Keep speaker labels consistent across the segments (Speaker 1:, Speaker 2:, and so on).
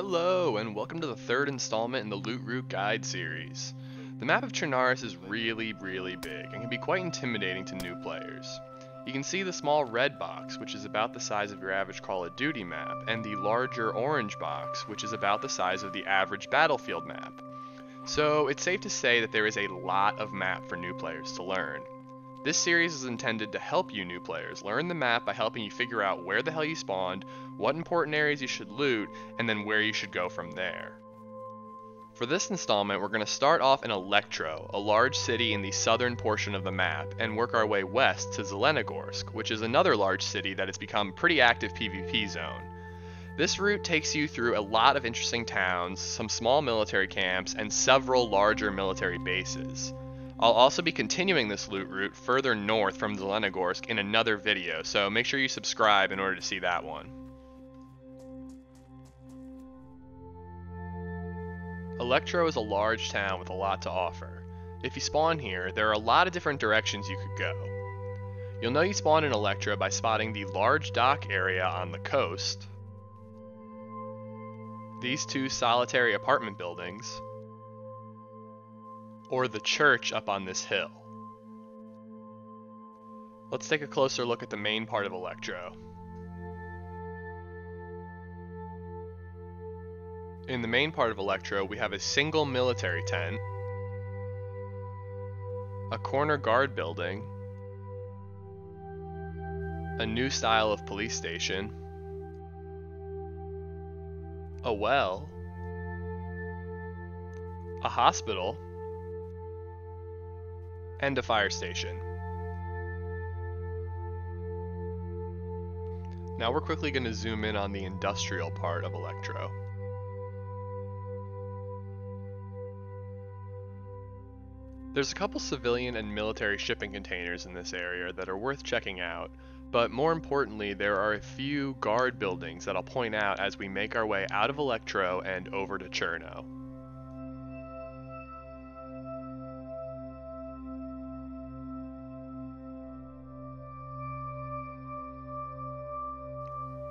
Speaker 1: Hello, and welcome to the third installment in the Loot Guide series. The map of Chernarus is really, really big, and can be quite intimidating to new players. You can see the small red box, which is about the size of your average Call of Duty map, and the larger orange box, which is about the size of the average Battlefield map. So it's safe to say that there is a lot of map for new players to learn. This series is intended to help you new players learn the map by helping you figure out where the hell you spawned, what important areas you should loot, and then where you should go from there. For this installment, we're going to start off in Elektro, a large city in the southern portion of the map, and work our way west to Zelenogorsk, which is another large city that has become a pretty active PvP zone. This route takes you through a lot of interesting towns, some small military camps, and several larger military bases. I'll also be continuing this loot route further north from Zelenogorsk in another video, so make sure you subscribe in order to see that one. Elektro is a large town with a lot to offer. If you spawn here, there are a lot of different directions you could go. You'll know you spawned in Elektro by spotting the large dock area on the coast, these two solitary apartment buildings, or the church up on this hill. Let's take a closer look at the main part of Elektro. In the main part of Elektro, we have a single military tent, a corner guard building, a new style of police station, a well, a hospital, and a fire station. Now we're quickly going to zoom in on the industrial part of Elektro. There's a couple civilian and military shipping containers in this area that are worth checking out, but more importantly, there are a few guard buildings that I'll point out as we make our way out of Elektro and over to Cherno.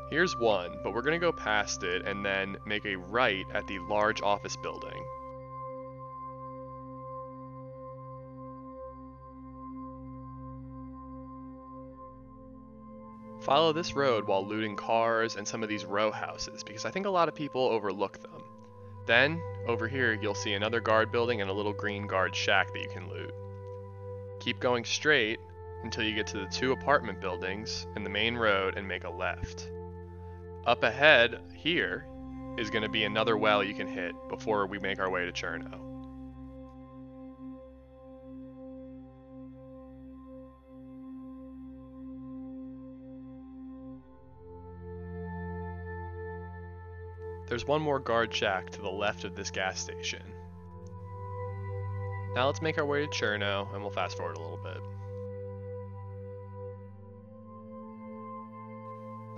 Speaker 1: Here's one, but we're going to go past it and then make a right at the large office building. Follow this road while looting cars and some of these row houses because I think a lot of people overlook them. Then, over here, you'll see another guard building and a little green guard shack that you can loot. Keep going straight until you get to the two apartment buildings and the main road and make a left. Up ahead, here, is going to be another well you can hit before we make our way to Cherno. There's one more guard shack to the left of this gas station. Now let's make our way to Cherno, and we'll fast forward a little bit.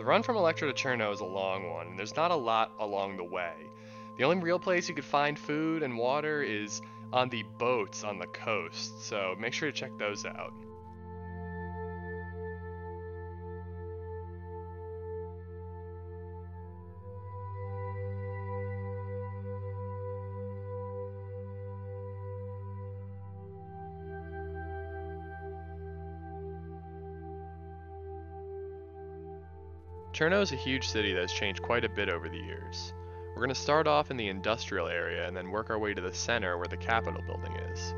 Speaker 1: Run from Elektro to Cherno is a long one, and there's not a lot along the way. The only real place you could find food and water is on the boats on the coast, so make sure to check those out. Cherno is a huge city that has changed quite a bit over the years. We're going to start off in the industrial area and then work our way to the center where the Capitol building is.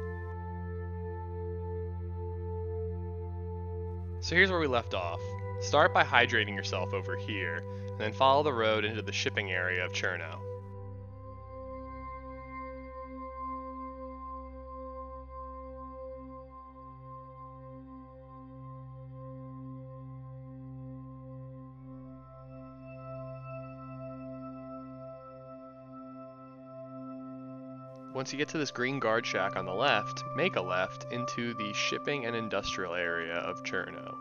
Speaker 1: So here's where we left off. Start by hydrating yourself over here, and then follow the road into the shipping area of Cherno. Once you get to this green guard shack on the left, make a left into the shipping and industrial area of Cherno.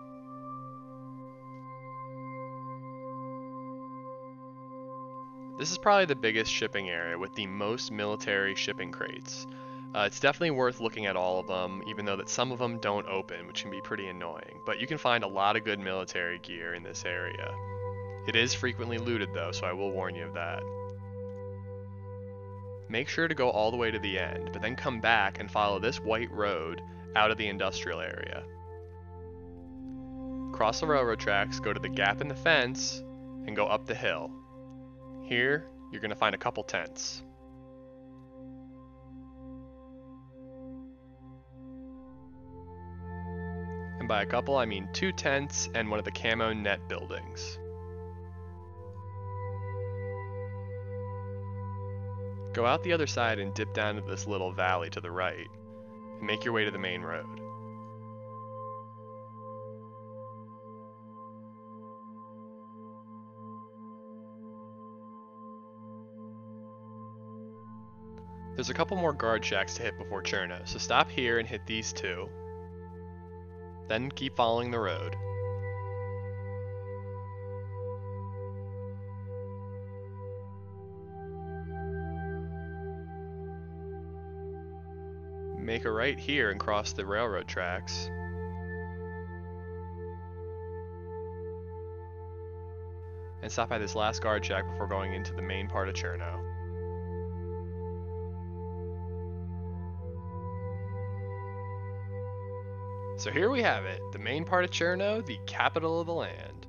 Speaker 1: This is probably the biggest shipping area with the most military shipping crates. Uh, it's definitely worth looking at all of them, even though that some of them don't open, which can be pretty annoying. But you can find a lot of good military gear in this area. It is frequently looted though, so I will warn you of that. Make sure to go all the way to the end, but then come back and follow this white road out of the industrial area. Cross the railroad tracks, go to the gap in the fence, and go up the hill. Here, you're going to find a couple tents. And by a couple, I mean two tents and one of the camo net buildings. Go out the other side and dip down to this little valley to the right, and make your way to the main road. There's a couple more guard shacks to hit before Cherno, so stop here and hit these two. Then keep following the road. Make a right here and cross the railroad tracks. And stop by this last guard shack before going into the main part of Cherno. So here we have it, the main part of Cherno, the capital of the land.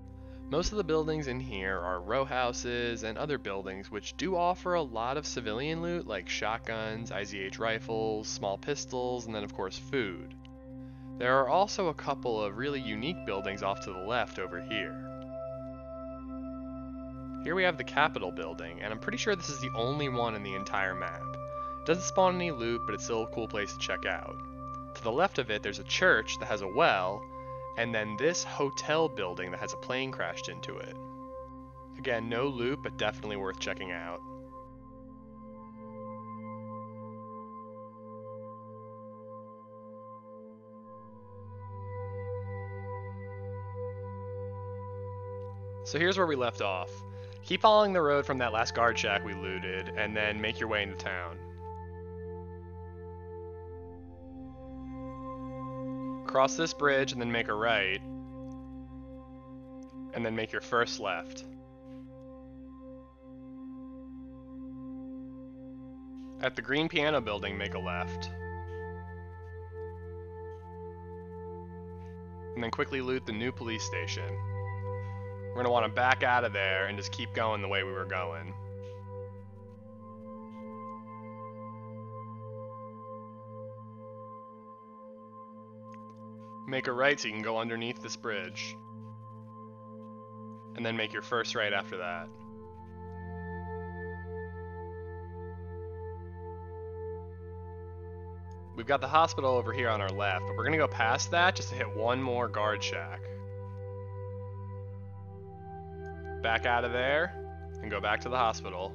Speaker 1: Most of the buildings in here are row houses and other buildings which do offer a lot of civilian loot like shotguns, IZH rifles, small pistols, and then of course food. There are also a couple of really unique buildings off to the left over here. Here we have the Capitol building, and I'm pretty sure this is the only one in the entire map. It doesn't spawn any loot, but it's still a cool place to check out. To the left of it, there's a church that has a well, and then this hotel building that has a plane crashed into it. Again, no loot, but definitely worth checking out. So here's where we left off. Keep following the road from that last guard shack we looted, and then make your way into town. Cross this bridge and then make a right. And then make your first left. At the green piano building, make a left. And then quickly loot the new police station. We're going to want to back out of there and just keep going the way we were going. Make a right so you can go underneath this bridge. And then make your first right after that. We've got the hospital over here on our left, but we're going to go past that just to hit one more guard shack. Back out of there, and go back to the hospital.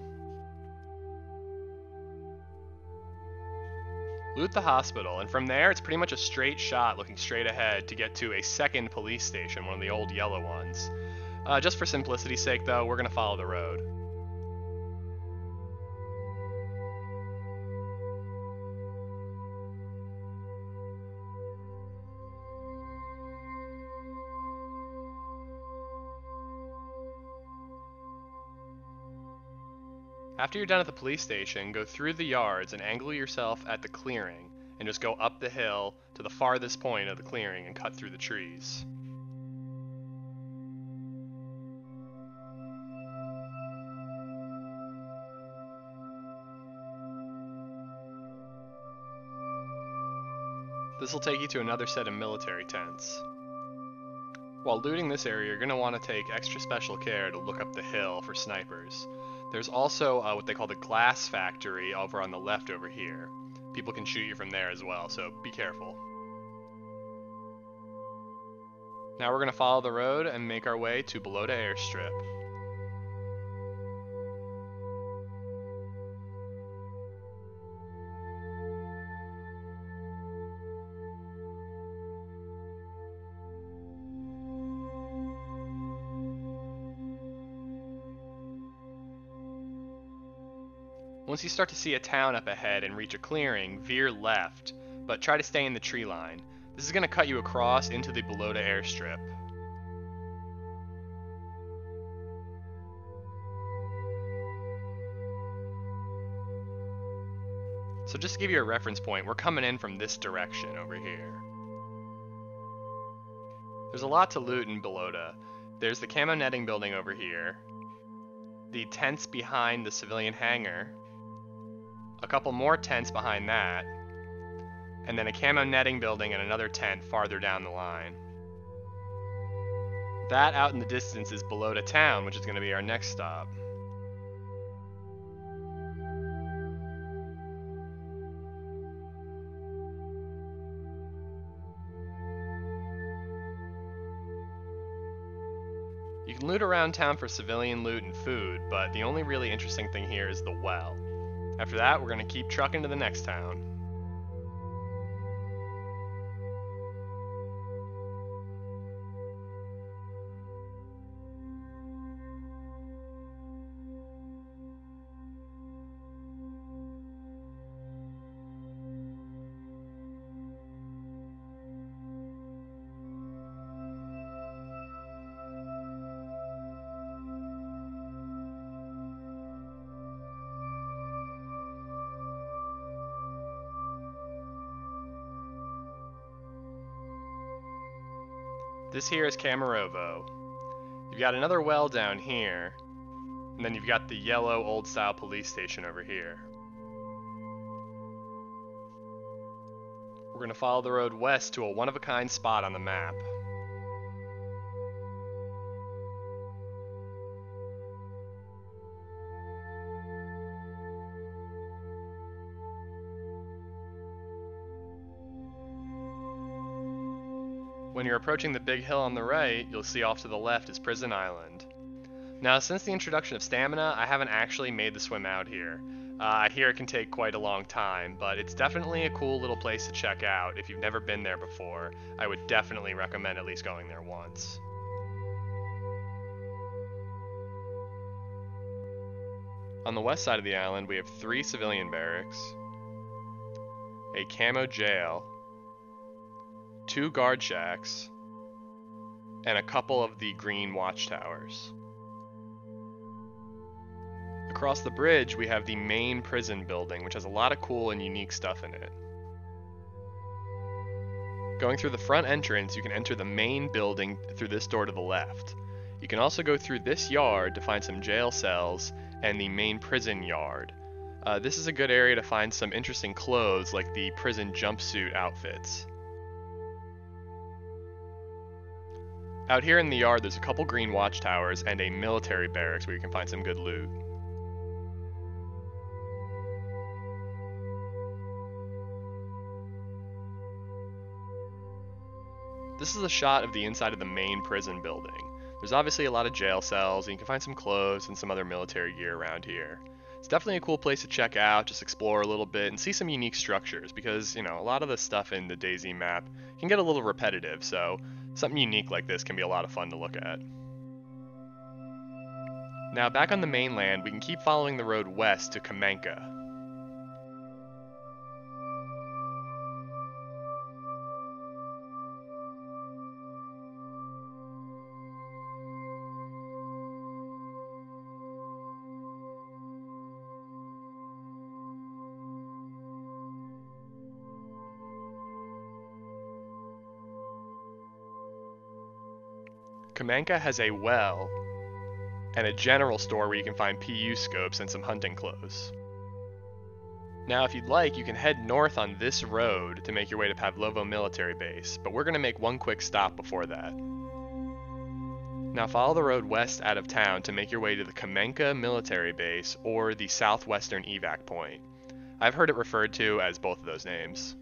Speaker 1: Loot the hospital, and from there it's pretty much a straight shot looking straight ahead to get to a second police station, one of the old yellow ones. Uh, just for simplicity's sake though, we're going to follow the road. After you're done at the police station, go through the yards and angle yourself at the clearing, and just go up the hill to the farthest point of the clearing and cut through the trees. This will take you to another set of military tents. While looting this area, you're going to want to take extra special care to look up the hill for snipers. There's also uh, what they call the glass factory over on the left over here. People can shoot you from there as well, so be careful. Now we're going to follow the road and make our way to Balota Airstrip. Once you start to see a town up ahead and reach a clearing, veer left, but try to stay in the tree line. This is going to cut you across into the Balota airstrip. So just to give you a reference point, we're coming in from this direction over here. There's a lot to loot in Balota. There's the camo netting building over here, the tents behind the civilian hangar, a couple more tents behind that, and then a camo netting building and another tent farther down the line. That out in the distance is Balota Town, which is going to be our next stop. You can loot around town for civilian loot and food, but the only really interesting thing here is the well. After that, we're going to keep trucking to the next town. This here is Komarovo. You've got another well down here, and then you've got the yellow old style police station over here. We're going to follow the road west to a one of a kind spot on the map. When you're approaching the big hill on the right, you'll see off to the left is Prison Island. Now, since the introduction of stamina, I haven't actually made the swim out here. Uh, I hear it can take quite a long time, but it's definitely a cool little place to check out if you've never been there before. I would definitely recommend at least going there once. On the west side of the island, we have three civilian barracks, a camo jail, two guard shacks, and a couple of the green watchtowers. Across the bridge, we have the main prison building, which has a lot of cool and unique stuff in it. Going through the front entrance, you can enter the main building through this door to the left. You can also go through this yard to find some jail cells and the main prison yard. Uh, this is a good area to find some interesting clothes like the prison jumpsuit outfits. Out here in the yard, there's a couple green watchtowers and a military barracks where you can find some good loot. This is a shot of the inside of the main prison building. There's obviously a lot of jail cells, and you can find some clothes and some other military gear around here. It's definitely a cool place to check out, just explore a little bit, and see some unique structures, because, you know, a lot of the stuff in the DayZ map can get a little repetitive, so something unique like this can be a lot of fun to look at. Now, back on the mainland, we can keep following the road west to Kamenka. Kamenka has a well and a general store where you can find PU scopes and some hunting clothes. Now, if you'd like, you can head north on this road to make your way to Pavlovo military base, but we're going to make one quick stop before that. Now follow the road west out of town to make your way to the Kamenka military base or the southwestern evac point. I've heard it referred to as both of those names.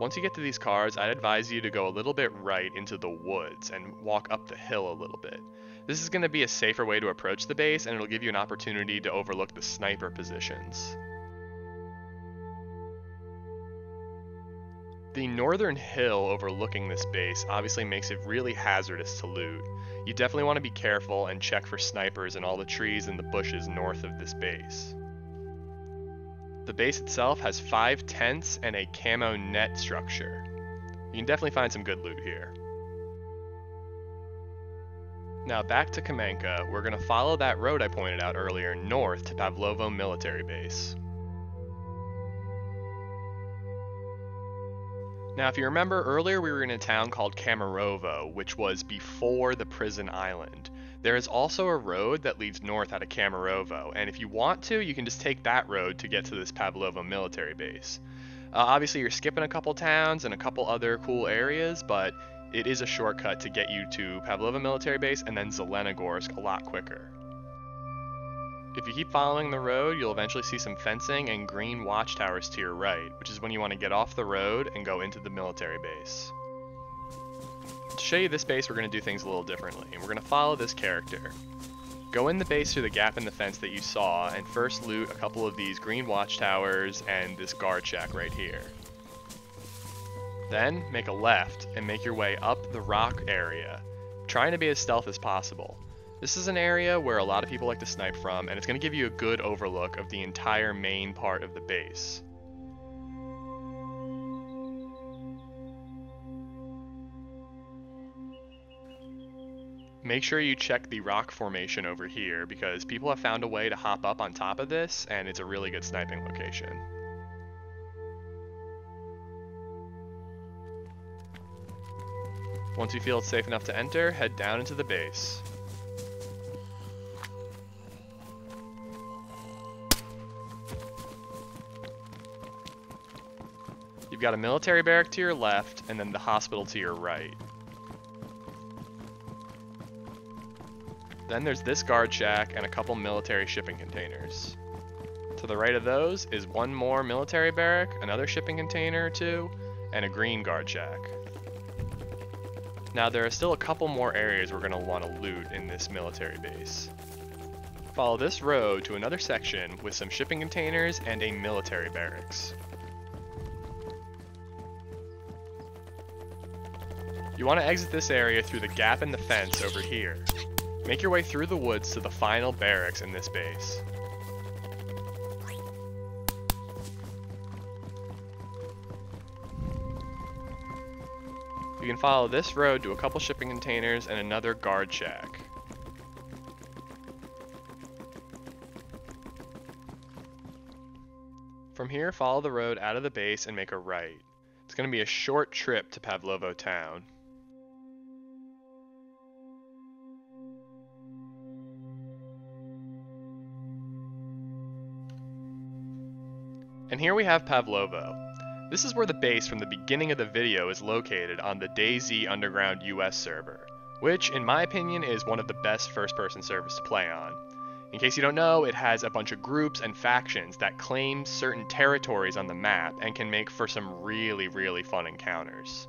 Speaker 1: Once you get to these cars, I'd advise you to go a little bit right into the woods and walk up the hill a little bit. This is going to be a safer way to approach the base and it'll give you an opportunity to overlook the sniper positions. The northern hill overlooking this base obviously makes it really hazardous to loot. You definitely want to be careful and check for snipers in all the trees and the bushes north of this base. The base itself has five tents and a camo net structure. You can definitely find some good loot here. Now back to Kamenka, we're going to follow that road I pointed out earlier north to Pavlovo military base. Now if you remember earlier we were in a town called Komarovo, which was before the prison island. There is also a road that leads north out of Komarovo, and if you want to, you can just take that road to get to this Pavlovo military base. Uh, obviously you're skipping a couple towns and a couple other cool areas, but it is a shortcut to get you to Pavlovo military base and then Zelenogorsk a lot quicker. If you keep following the road, you'll eventually see some fencing and green watchtowers to your right, which is when you want to get off the road and go into the military base. To show you this base, we're going to do things a little differently, and we're going to follow this character. Go in the base through the gap in the fence that you saw, and first loot a couple of these green watchtowers and this guard shack right here. Then, make a left and make your way up the rock area, trying to be as stealth as possible. This is an area where a lot of people like to snipe from, and it's going to give you a good overlook of the entire main part of the base. Make sure you check the rock formation over here, because people have found a way to hop up on top of this, and it's a really good sniping location. Once you feel it's safe enough to enter, head down into the base. You've got a military barrack to your left, and then the hospital to your right. Then there's this guard shack and a couple military shipping containers. To the right of those is one more military barrack, another shipping container or two, and a green guard shack. Now there are still a couple more areas we're going to want to loot in this military base. Follow this road to another section with some shipping containers and a military barracks. You want to exit this area through the gap in the fence over here. Make your way through the woods to the final barracks in this base. You can follow this road to a couple shipping containers and another guard shack. From here, follow the road out of the base and make a right. It's going to be a short trip to Pavlovo town. And here we have Pavlovo. This is where the base from the beginning of the video is located on the DayZ Underground US server, which in my opinion is one of the best first person servers to play on. In case you don't know, it has a bunch of groups and factions that claim certain territories on the map and can make for some really, really fun encounters.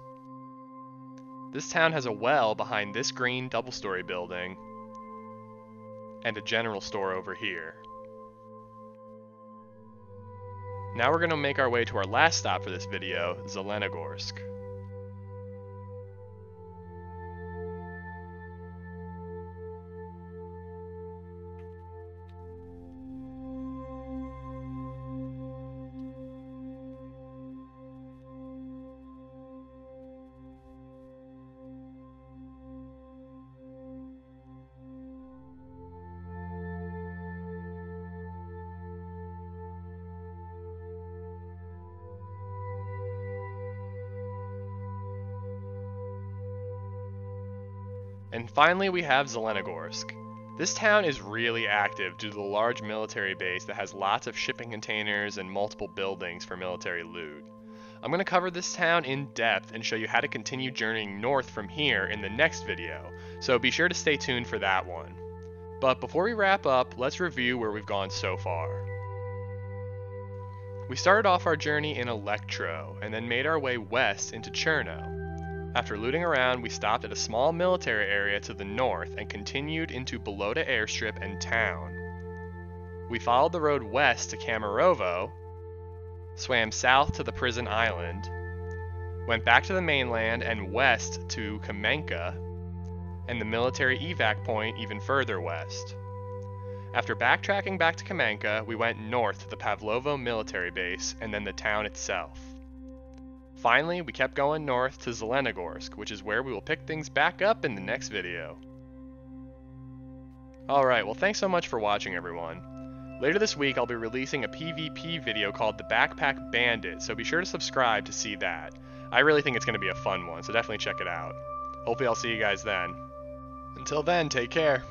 Speaker 1: This town has a well behind this green double story building and a general store over here. Now we're going to make our way to our last stop for this video, Zelenogorsk. And finally we have Zelenogorsk. This town is really active due to the large military base that has lots of shipping containers and multiple buildings for military loot. I'm going to cover this town in depth and show you how to continue journeying north from here in the next video, so be sure to stay tuned for that one. But before we wrap up, let's review where we've gone so far. We started off our journey in Elektro, and then made our way west into Cherno. After looting around, we stopped at a small military area to the north and continued into Balota airstrip and town. We followed the road west to Komarovo, swam south to the prison island, went back to the mainland and west to Kamenka, and the military evac point even further west. After backtracking back to Kamenka, we went north to the Pavlovo military base and then the town itself. Finally, we kept going north to Zelenogorsk, which is where we will pick things back up in the next video. Alright, well thanks so much for watching everyone. Later this week I'll be releasing a PvP video called The Backpack Bandit, so be sure to subscribe to see that. I really think it's going to be a fun one, so definitely check it out. Hopefully I'll see you guys then. Until then, take care.